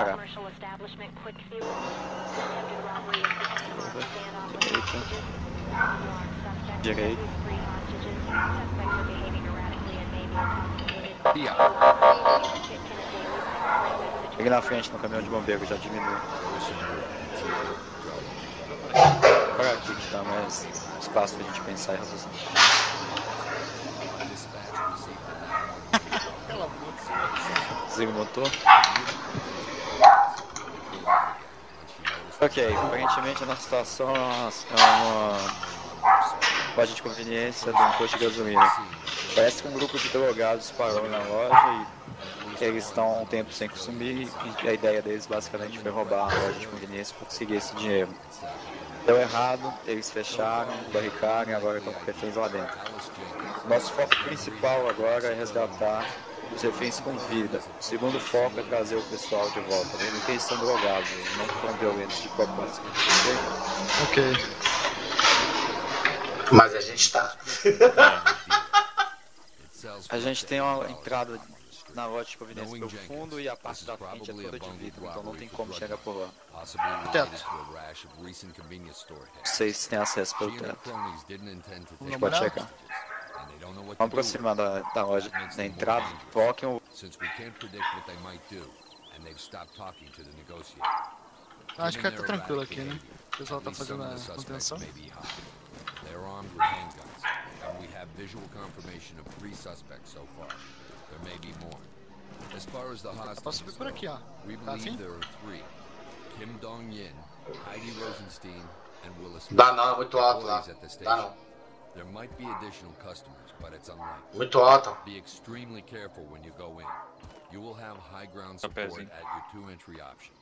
suspect. Direita. Appointment Cheguei na frente no caminhão de bombeiro, já diminui. Agora aqui que dá mais espaço pra gente pensar e raciocinar. Desliga o motor. Ok, aparentemente a nossa situação é uma loja de conveniência de um posto de gasolina. Parece que um grupo de drogados parou na loja e eles estão um tempo sem consumir e a ideia deles basicamente foi roubar a loja de conveniência para conseguir esse dinheiro. Deu errado, eles fecharam, barricaram e agora estão com reféns lá dentro. Nosso foco principal agora é resgatar os reféns com vida. O segundo foco é trazer o pessoal de volta, vendo que eles são drogados, não estão violentos de propósito. ok? Ok. Mas a gente tá. A gente tem uma entrada na loja de conveniência pelo fundo e a parte da frente é toda de vidro, então não tem como chegar por lá. Teto. Vocês têm acesso pelo teto. A gente pode checar. Vamos aproximar da, da loja, da entrada, toquem o... Acho que tá tranquilo aqui, né? O pessoal tá fazendo a contenção. They're armed with handguns, and we have visual confirmation of three suspects so far. There may be more. As far as the Posso hostages subir por aqui, ó. we Tá believe assim? there are three. Kim Dong-yin, Heidi Rosenstein, and Willis Dá não, é muito alto lá. Dá não. There might be additional customers, but it's unlikely. Muito alto. Be extremely careful when you go in. You will have high ground support at your two entry options.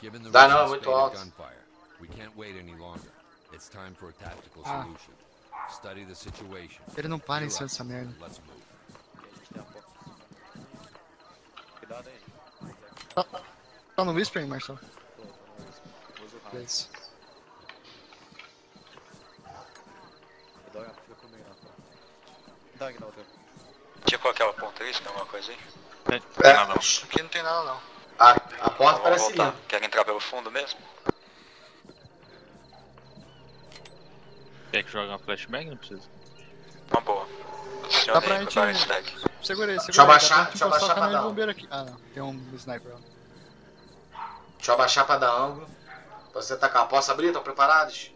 Given the Dá não, recent muito of alto. gunfire, we can't wait any longer. It's time for a tactical Ah. solution. Study the situation. Ele não para em Gear cima dessa merda. Let's move. Cuidado aí. Tá no Whisper, hein, Marcelo? Usa o raio. Beleza. Coisa aí. É, Não, não. Aqui não tem nada não. a, a porta Vamos parece voltar. limpa. Quer entrar pelo fundo mesmo? Quer que jogue uma flashbang? Não precisa. Uma boa. Dá pra gente-. Segura aí, segura Deixa eu aí. abaixar, deixa eu abaixar pra dar um. bombeiro aqui. Ah, não. Tem um sniper lá. Deixa eu abaixar pra dar ângulo. Pra você atacar. Posso abrir? Estão preparados?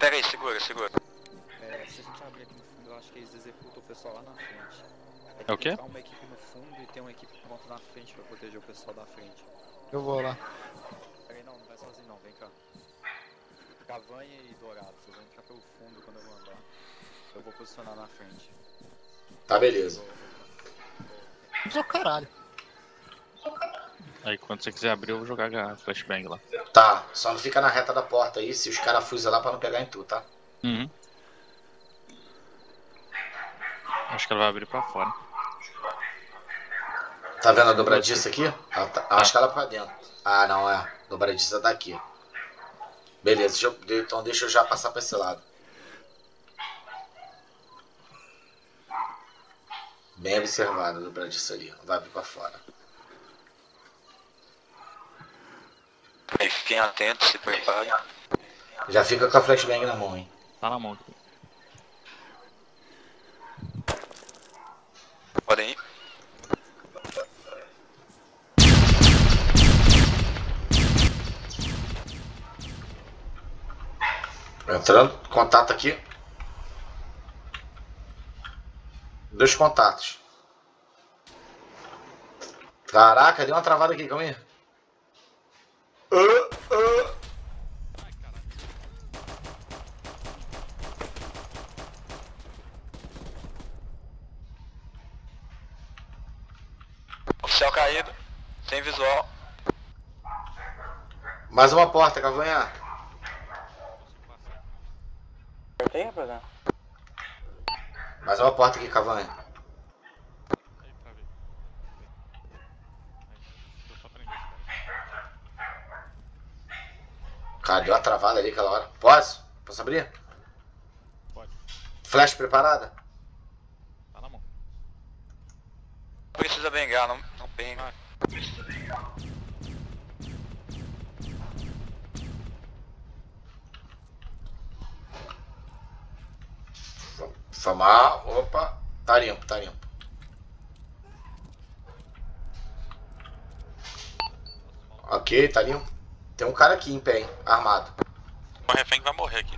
Pera aí, segura, segura. É, se a gente abrir aqui no fundo, eu acho que eles executam o pessoal lá na frente. É o quê? uma equipe no fundo e tem uma equipe pronta na frente pra proteger o pessoal da frente. Eu vou lá. Pera aí, não, não vai sozinho não, vem cá. Cavanha e Dourado, vocês vão entrar pelo fundo quando eu vou andar. Eu vou posicionar na frente. Tá, beleza. O caralho. Aí quando você quiser abrir, eu vou jogar a flashbang lá. Tá, só não fica na reta da porta aí se os caras lá pra não pegar em tu, tá? Uhum. Acho que ela vai abrir pra fora. Tá vendo a dobradiça aqui? Ela tá- acho que ela é pra dentro. Ah, não, é. A dobradiça tá aqui. Beleza, deixa eu- então deixa eu já passar pra esse lado. Bem observado a dobradiça ali. Vai vir pra fora. Aí fiquem atentos, se preparem. Já fica com a flashbang na mão, hein? Tá na mão aqui. Podem ir. Entrando, contato aqui. Dois contatos. Caraca, deu uma travada aqui, calma aí. Ah, ah. Oficial caído. Sem visual. Mais uma porta, Cavanha. Acertei, rapaziada? Mais uma porta aqui, Cavanha. Aí. Aí, cara. Deu uma travada ali aquela hora. Posso? Posso abrir? Pode. Flash preparada? Tá na mão. Precisa bengar, não, não benga. Vai. Foi mal. Opa. Tá limpo, tá limpo. Ok, tá limpo. Tem um cara aqui em pé, hein? Armado. O refém que vai morrer aqui.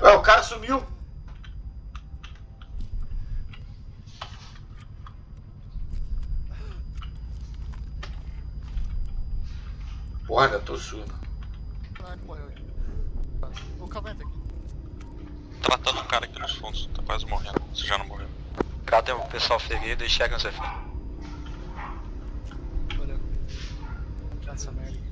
Ué, o cara sumiu. Porra, ainda tô surdo. Ah, ele morreu aqui. O Calvento aqui. Tratando um cara aqui nos fundos, tá quase morrendo. Se já não morreu. Cá tem um pessoal ferido e chega no refém. Valeu. Tirar essa merda aqui.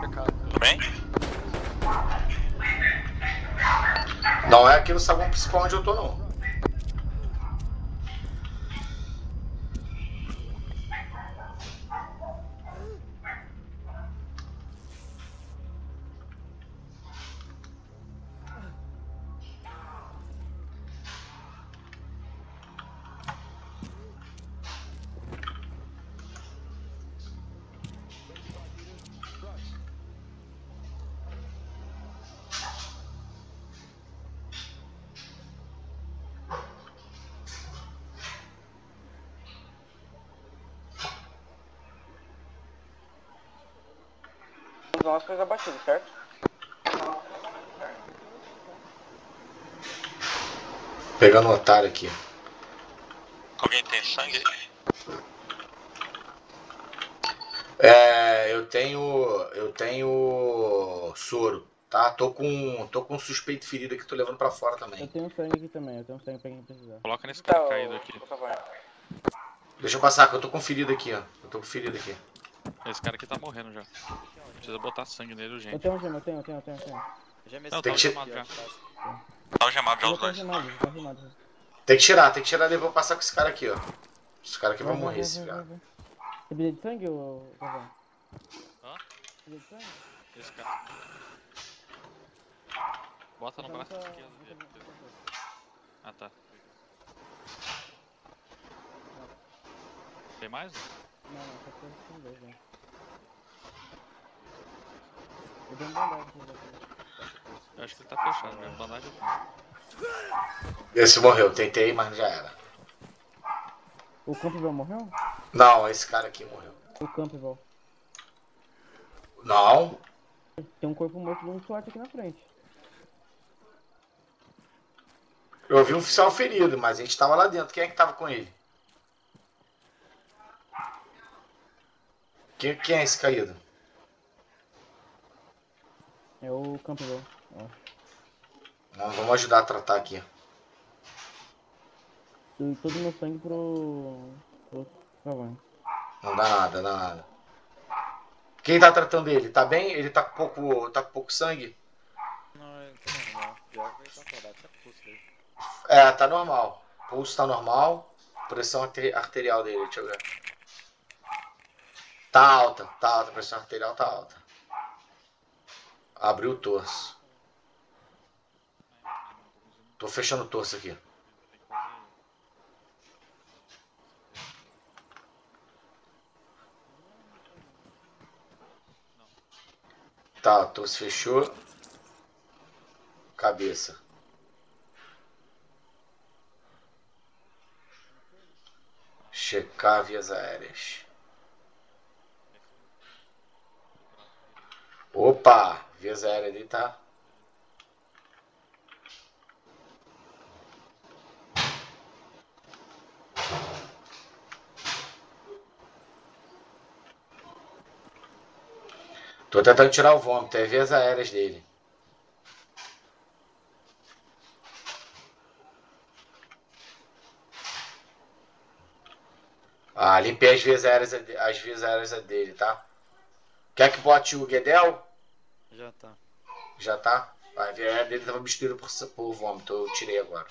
Pecado. Tudo bem? Não é aqui no saguão principal onde eu tô, não. Os nossos abatidos, certo? Pegando um otário aqui. Alguém tem sangue? É, eu tenho. Eu tenho. soro, tá? Tô com. tô com um suspeito ferido aqui, tô levando pra fora também. Eu tenho sangue aqui também, eu tenho sangue pra quem precisar. Coloca nesse Tá, cara ô, caído aqui. Deixa eu passar, que eu tô com ferido aqui, ó. Eu tô com ferido aqui. Esse cara aqui tá morrendo já. Precisa botar sangue nele Eu urgente. tenho um gema, eu tenho, eu tenho, eu tenho, eu tenho. Já me Não, Tem tá que- chamado já. Tá gemado já Eu os dois. gemado, eu gemado. Tem que tirar, tem que tirar e depois passar com esse cara aqui, ó. Esse cara aqui vai morrer, esse cara. Você precisa de sangue, ô Cavalo? Hã? Precisa de sangue? Esse cara. Bota no braço esquerdo dele. Ah tá. Tem mais? Não, não, só tem tem dois, né? Eu dei um bandagem. Eu acho que ele tá fechado, né? Bandagem Esse morreu, tentei, mas já era. O Campbell morreu? Não, esse cara aqui morreu. O Campbell. Não, Tem um corpo morto de um sorte aqui na frente. eu vi um oficial ferido, mas a gente tava lá dentro. Quem é que tava com ele? Quem, quem é esse caído? É o Campbell. Ó. Vamos vamos ajudar a tratar aqui. Dei todo meu sangue pro. pro Cavalo. Não dá nada, dá nada. Quem tá tratando ele? Tá bem? Ele tá com pouco, tá com pouco sangue? Não, ele tá normal. Pior que ele tá acordado, tá pulso dele. É, tá normal. Pulso tá normal. Pressão arte- arterial dele, deixa eu ver. Tá alta, tá alta. A pressão arterial tá alta. Abriu o torso. Tô fechando o torso aqui. Tá, o torso fechou. Cabeça. Checar vias aéreas. Opa! Vias aéreas ali tá. Tô tentando tirar o vômito, é vias aéreas dele. Ah, limpei as vias aéreas, as vias aéreas dele, tá? Quer que bote o Guedel? Já tá. Já tá? A via aérea dele tava obstruída por, por vômito, eu tirei agora.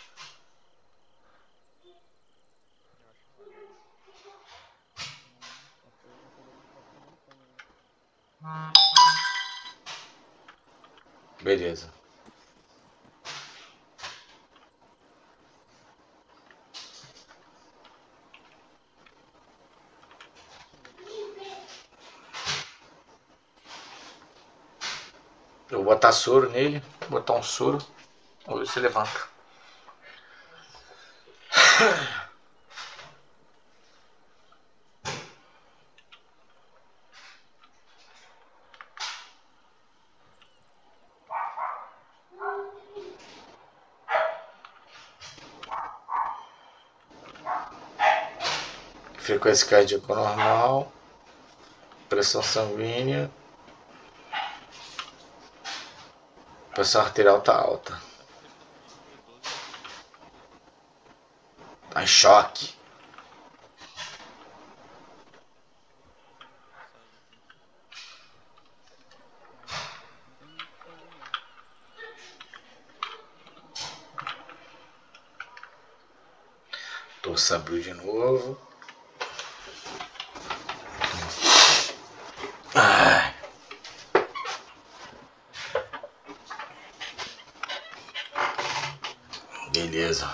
Beleza. Eu vou botar soro nele. Botar um soro. Ver se levanta. Frequência cardíaca normal. Pressão sanguínea. Pressão arterial tá alta. Tá em choque. Torça abriu de novo. Beleza.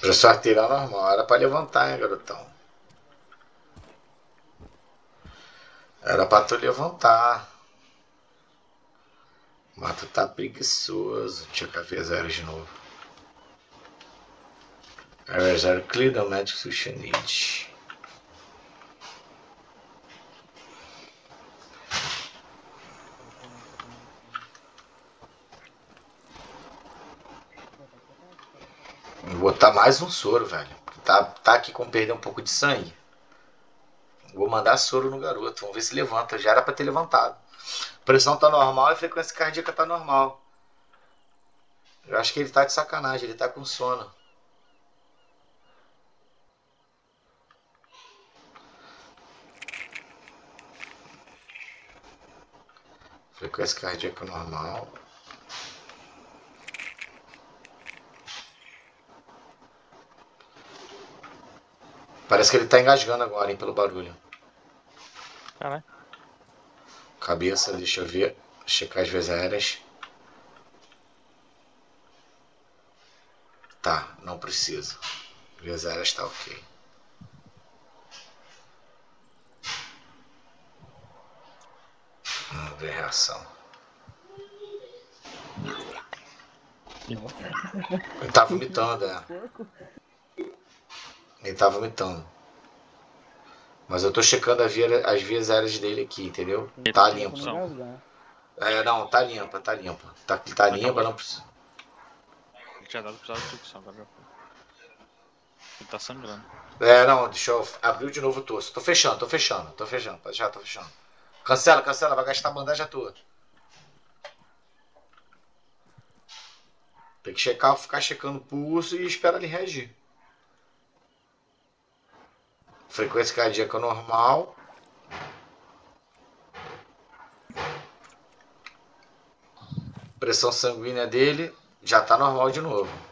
Pressão arterial normal. Era pra levantar, hein, garotão. Era pra tu levantar. Mas tu tá preguiçoso. Eu ver zero de novo. Area zero clear the magic sushi need. Vou botar mais um soro, velho. Tá, tá aqui com perder um pouco de sangue. Vou mandar soro no garoto. Vamos ver se levanta. Já era pra ter levantado. A pressão tá normal e frequência cardíaca tá normal. Eu acho que ele tá de sacanagem. Ele tá com sono. Frequência cardíaca normal. Parece que ele tá engasgando agora, hein, pelo barulho. Caralho. Cabeça, deixa eu ver. Checar as vezes aéreas. Tá, não precisa. Vezes aéreas tá ok. Ver a reação. Ele tá vomitando, é. Ele tá vomitando. Mas eu tô checando a via- as vias aéreas dele aqui, entendeu? Tá limpo. Engasgar. É, não, tá limpa, tá limpa. Tá, tá limpa, não precisa. Ele tinha dado precisava de sucção, foi. Ele tá sangrando. É, não, deixa eu abrir de novo o torso. Tô fechando, tô fechando, tô fechando. Já tô fechando. Cancela, cancela, vai gastar bandagem à toa. Tem que checar, ficar checando o pulso e esperar ele reagir. Frequência cardíaca normal. Pressão sanguínea dele já tá normal de novo.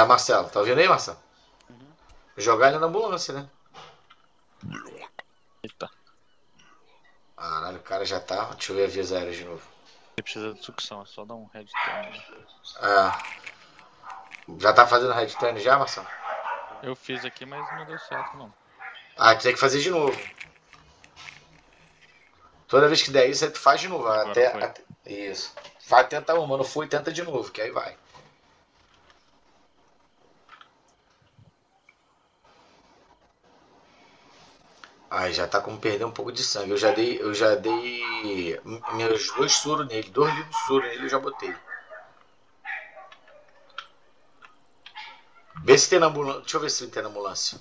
É, Marcelo, tá ouvindo aí, Marcelo? Jogar ele na ambulância, né? Eita. Caralho, o cara já tá. Deixa eu ver a via aérea de novo. Ele precisa de sucção, é só dar um head turn. né? É. Já tá fazendo head turn já, Marcelo? Eu fiz aqui, mas não deu certo não. Ah, tem que fazer de novo. Toda vez que der isso, aí tu faz de novo. Agora Até, até- Isso. Vai tentar uma, não foi, tenta de novo, que aí vai. Ai, já tá como perder um pouco de sangue. Eu já dei. Eu já dei. Meus dois soros nele. Dois litros de soro nele eu já botei. Vê se tem na ambulância. Deixa eu ver se tem na ambulância.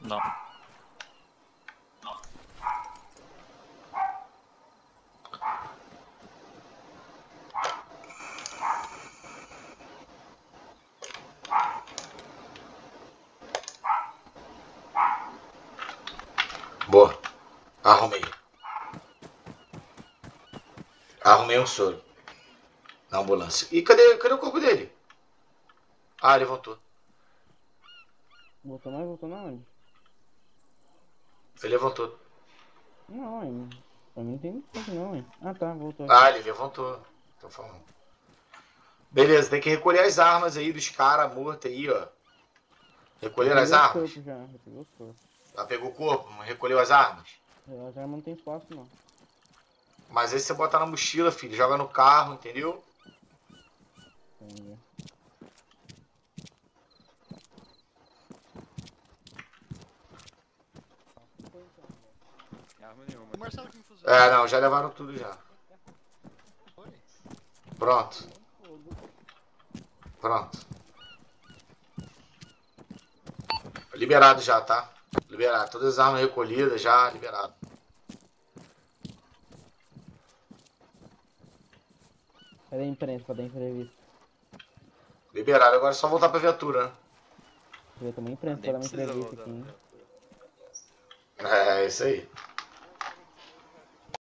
Não. Boa. Arrumei. Arrumei um soro. Na ambulância. E cadê, cadê o corpo dele? Ah, ele voltou. Voltou mais, voltou na onde? Ele levantou. Não, hein. Pra mim tem tempo não, hein. Ah tá, voltou. Ah, ele levantou. Tô falando. Beleza, tem que recolher as armas aí dos caras mortos aí, ó. Recolheram as armas? já. Ela pegou o corpo, recolheu as armas? As armas não tem espaço não. Mas aí você bota na mochila, filho, joga no carro, entendeu? Entendi. É, não, já levaram tudo já. Pronto. Pronto. Liberado já, tá? Liberado. Todas as armas recolhidas já, liberado. Cadê a imprensa pra dar entrevista? Liberado. Agora é só voltar pra viatura, né? Eu tomei imprensa pra dar uma entrevista aqui, hein. né? É, isso aí.